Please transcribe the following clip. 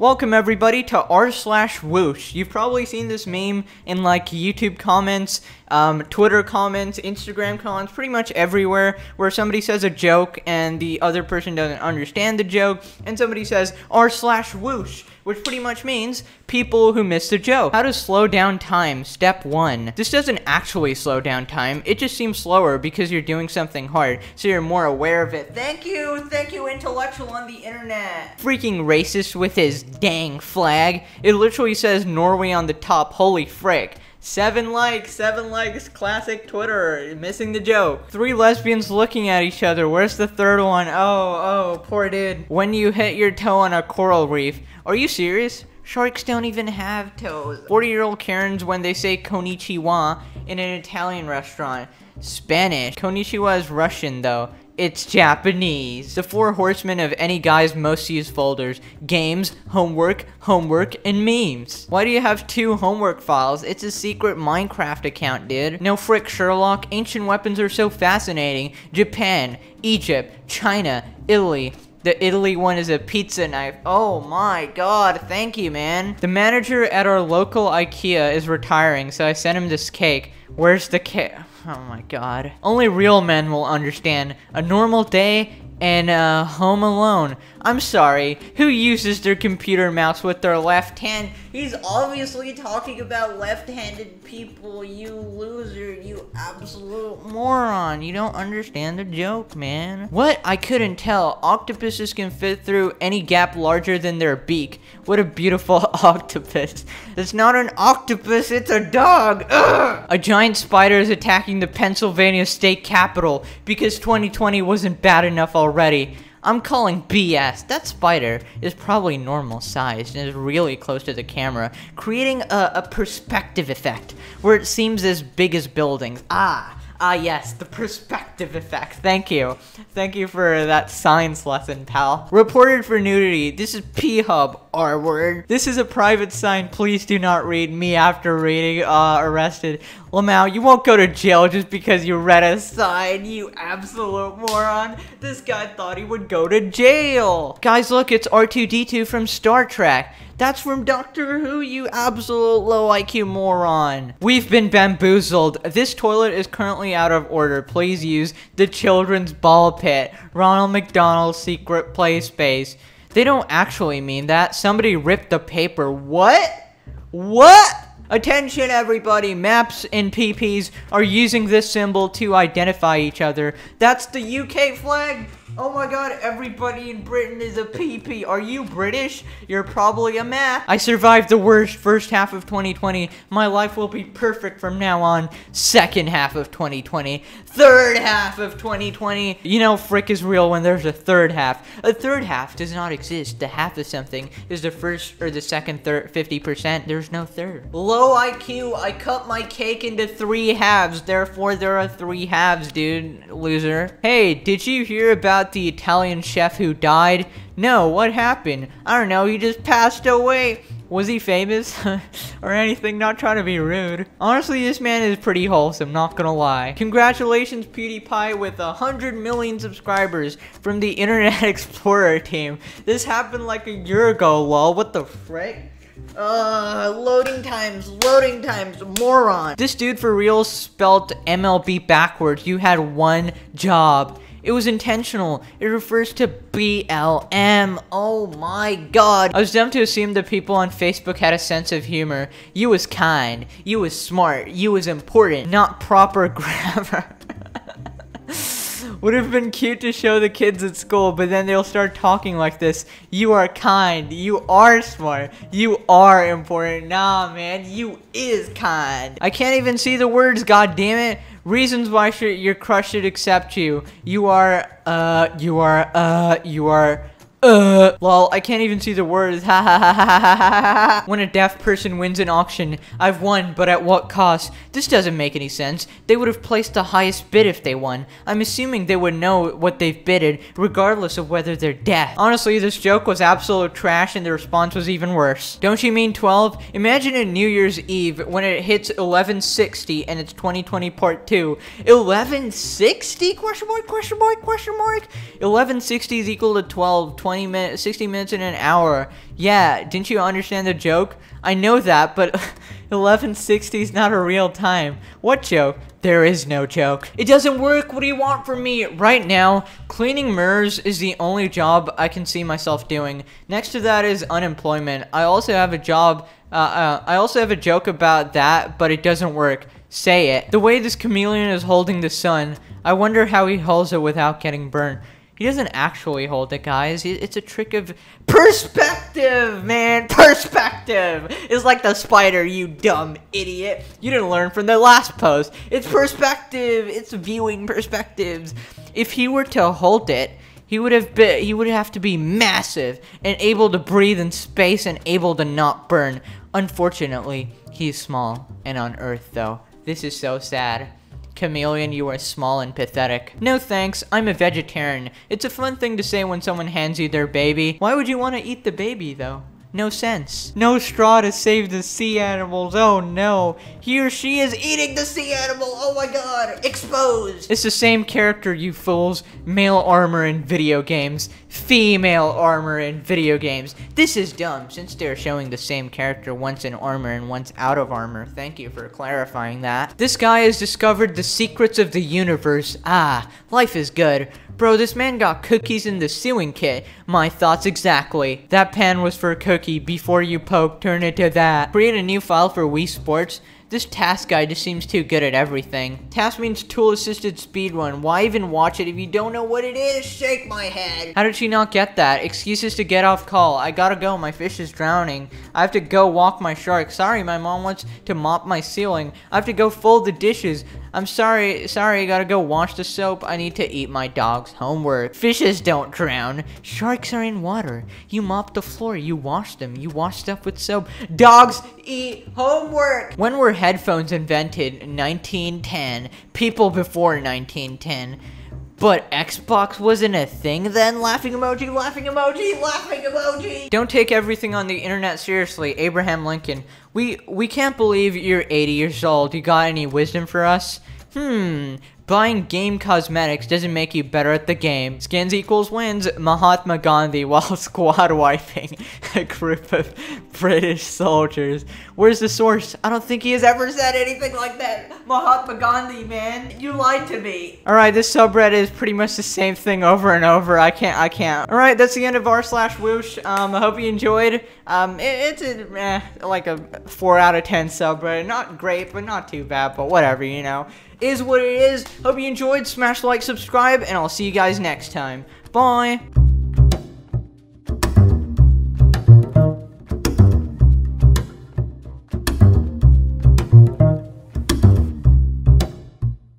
Welcome everybody to r slash whoosh. You've probably seen this meme in like YouTube comments, um, Twitter comments, Instagram comments, pretty much everywhere where somebody says a joke and the other person doesn't understand the joke and somebody says r slash whoosh, which pretty much means people who miss the joke. How to slow down time, step one. This doesn't actually slow down time, it just seems slower because you're doing something hard, so you're more aware of it. Thank you, thank you intellectual on the internet. Freaking racist with his dang flag. It literally says Norway on the top, holy frick. Seven likes, seven likes, classic Twitter, missing the joke. Three lesbians looking at each other, where's the third one? Oh, oh, poor dude. When you hit your toe on a coral reef, are you serious? Sharks don't even have toes. 40 year old Karens when they say konnichiwa in an Italian restaurant. Spanish. Konnichiwa is Russian though. It's Japanese. The four horsemen of any guy's most used folders. Games, homework, homework, and memes. Why do you have two homework files? It's a secret Minecraft account, dude. No frick, Sherlock. Ancient weapons are so fascinating. Japan, Egypt, China, Italy, the Italy one is a pizza knife. Oh my god, thank you, man. The manager at our local Ikea is retiring, so I sent him this cake. Where's the cake? Oh my god. Only real men will understand. A normal day and uh, Home Alone. I'm sorry, who uses their computer mouse with their left hand? He's obviously talking about left-handed people, you loser, you absolute moron. You don't understand the joke, man. What? I couldn't tell. Octopuses can fit through any gap larger than their beak. What a beautiful octopus. It's not an octopus, it's a dog. Ugh! A giant spider is attacking the Pennsylvania state capitol because 2020 wasn't bad enough already. I'm calling BS. That spider is probably normal sized and is really close to the camera, creating a, a perspective effect where it seems as big as buildings. Ah, Ah, yes, the perspective effect. Thank you. Thank you for that science lesson, pal. Reported for nudity. This is P-Hub, R-word. This is a private sign. Please do not read me after reading, uh, arrested. Lamau, you won't go to jail just because you read a sign, you absolute moron. This guy thought he would go to jail. Guys, look, it's R2-D2 from Star Trek. That's from Doctor Who, you absolute low IQ moron. We've been bamboozled. This toilet is currently out of order. Please use the children's ball pit. Ronald McDonald's secret play space. They don't actually mean that. Somebody ripped the paper. What? What? Attention everybody, maps and PPs are using this symbol to identify each other. That's the UK flag. Oh my god, everybody in Britain is a PP. Are you British? You're probably a map. I survived the worst first half of 2020. My life will be perfect from now on. Second half of 2020. Third half of 2020. You know, frick is real when there's a third half. A third half does not exist. The half of something is the first or the second third 50%. There's no third. Low IQ, I cut my cake into three halves. Therefore, there are three halves, dude. Loser. Hey, did you hear about about the Italian chef who died? No, what happened? I don't know, he just passed away. Was he famous? or anything, not trying to be rude. Honestly, this man is pretty wholesome, not gonna lie. Congratulations, PewDiePie, with a 100 million subscribers from the Internet Explorer team. This happened like a year ago, lol. What the frick? Uh, loading times, loading times, moron. This dude for real spelt MLB backwards. You had one job. It was intentional. It refers to BLM. Oh my god. I was dumb to assume that people on Facebook had a sense of humor. You was kind. You was smart. You was important. Not proper grammar. Would have been cute to show the kids at school, but then they'll start talking like this. You are kind. You are smart. You are important. Nah, man. You is kind. I can't even see the words, god damn it. Reasons why your crush should accept you. You are, uh, you are, uh, you are, uh, well, I can't even see the words. Ha ha ha ha ha ha When a deaf person wins an auction, I've won, but at what cost? This doesn't make any sense. They would have placed the highest bid if they won. I'm assuming they would know what they've bidded, regardless of whether they're deaf. Honestly, this joke was absolute trash and the response was even worse. Don't you mean 12? Imagine a New Year's Eve when it hits 1160 and it's 2020 part 2. 1160? Question mark, question mark, question mark? 1160 is equal to 12, 20 20 minutes, 60 minutes in an hour. Yeah, didn't you understand the joke? I know that, but 1160 is not a real time. What joke? There is no joke. It doesn't work. What do you want from me? Right now, cleaning mirrors is the only job I can see myself doing. Next to that is unemployment. I also have a job. Uh, uh, I also have a joke about that, but it doesn't work. Say it. The way this chameleon is holding the sun, I wonder how he holds it without getting burned. He doesn't actually hold it, guys. It's a trick of perspective, man. Perspective. It's like the spider, you dumb idiot. You didn't learn from the last post. It's perspective. It's viewing perspectives. If he were to hold it, he would have been, he would have to be massive and able to breathe in space and able to not burn. Unfortunately, he's small and on Earth though. This is so sad. Chameleon, you are small and pathetic. No thanks, I'm a vegetarian. It's a fun thing to say when someone hands you their baby. Why would you want to eat the baby, though? No sense. No straw to save the sea animals. Oh no. He or she is eating the sea animal. Oh my god. Exposed. It's the same character, you fools. Male armor in video games. Female armor in video games. This is dumb since they're showing the same character once in armor and once out of armor. Thank you for clarifying that. This guy has discovered the secrets of the universe. Ah, life is good. Bro, this man got cookies in the sewing kit. My thoughts exactly. That pan was for a cookie. Before you poke, turn it to that. Create a new file for Wii Sports. This TAS guy just seems too good at everything. TAS means tool assisted speedrun. Why even watch it if you don't know what it is? Shake my head. How did she not get that? Excuses to get off call. I gotta go. My fish is drowning. I have to go walk my shark. Sorry, my mom wants to mop my ceiling. I have to go fold the dishes. I'm sorry, sorry, gotta go wash the soap. I need to eat my dog's homework. Fishes don't drown. Sharks are in water. You mop the floor, you wash them, you wash stuff with soap. Dogs eat homework. When were headphones invented? 1910. People before 1910. But Xbox wasn't a thing then? Laughing emoji, laughing emoji, laughing emoji! Don't take everything on the internet seriously, Abraham Lincoln. We we can't believe you're 80 years old. You got any wisdom for us? Hmm, Buying game cosmetics doesn't make you better at the game. Skins equals wins. Mahatma Gandhi while squad wiping a group of British soldiers. Where's the source? I don't think he has ever said anything like that. Mahatma Gandhi, man. You lied to me. Alright, this subreddit is pretty much the same thing over and over. I can't, I can't. Alright, that's the end of r slash whoosh. Um, I hope you enjoyed. Um, it, it's a, eh, like a 4 out of 10 subreddit. Not great, but not too bad, but whatever, you know is what it is. Hope you enjoyed. Smash like, subscribe, and I'll see you guys next time. Bye.